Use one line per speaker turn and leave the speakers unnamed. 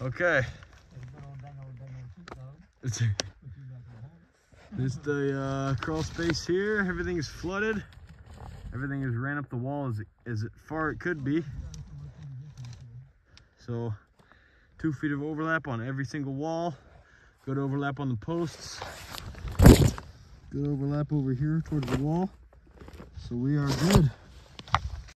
Okay. It's the uh, crawl space here. Everything is flooded. Everything is ran up the wall as as far it could be. So two feet of overlap on every single wall. Good overlap on the posts. Good overlap over here towards the wall. So we are good.